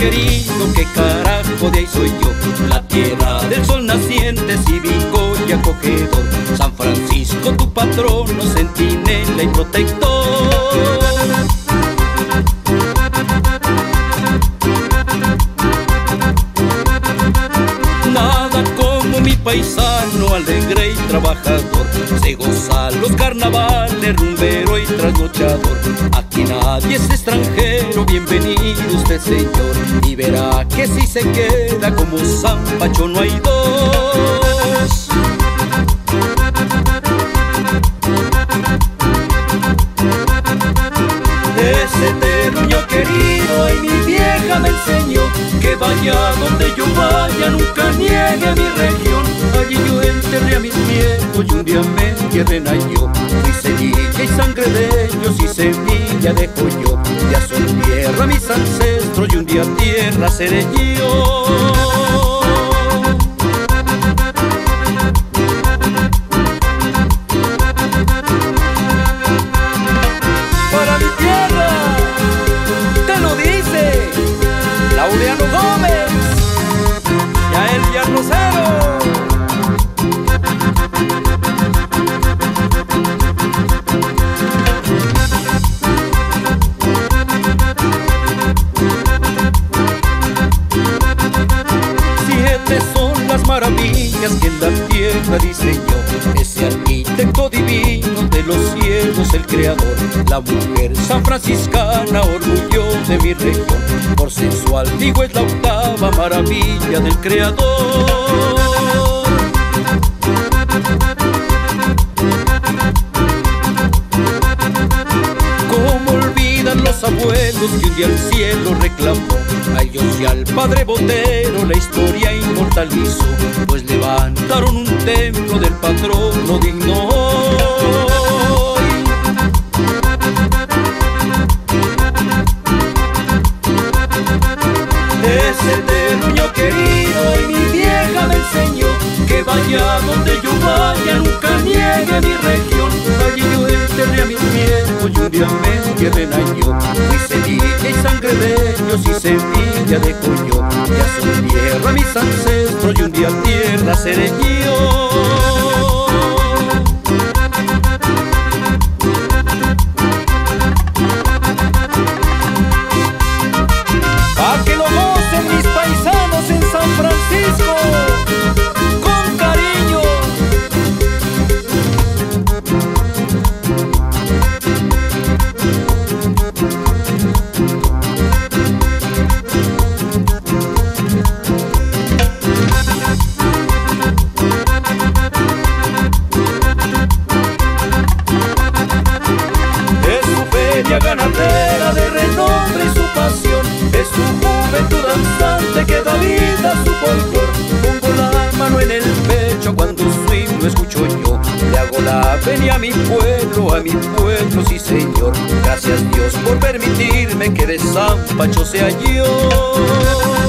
querido, qué carajo de ahí soy yo. La tierra del sol naciente, cívico y acogedor. San Francisco, tu patrono, centinela y protector. Alegre y trabajador. Se goza los carnavales, rumbero y trasnochador. Aquí nadie es extranjero, bienvenido usted señor. Y verá que si se queda como San Pacho no hay dos. Ese terruño querido y mi vieja me enseñó Que vaya donde yo vaya, nunca niegue mi región Allí yo enterré a mis viejos y un día me entierren yo Fui semilla y sangre de ellos y semilla dejo yo Ya son tierra mis ancestros y un día tierra seré yo Son las maravillas que en la tierra diseñó ese arquitecto divino de los cielos, el creador. La mujer san franciscana, orgullo de mi región, por sensual digo es la octava maravilla del creador. Abuelos que un día el cielo reclamó? A ellos y al padre Botero la historia inmortalizó, pues levantaron un templo del patrono digno. Ese terruño querido y mi vieja me enseñó que vaya donde yo vaya, nunca niegue mi región. Allí yo enterré a mis viejos y un día me ellos y semilla de yo. Ya son tierra mis ancestros y un día tierra seré escucho yo Le hago la venia a mi pueblo, a mi pueblo, sí señor. Gracias Dios por permitirme que de sea yo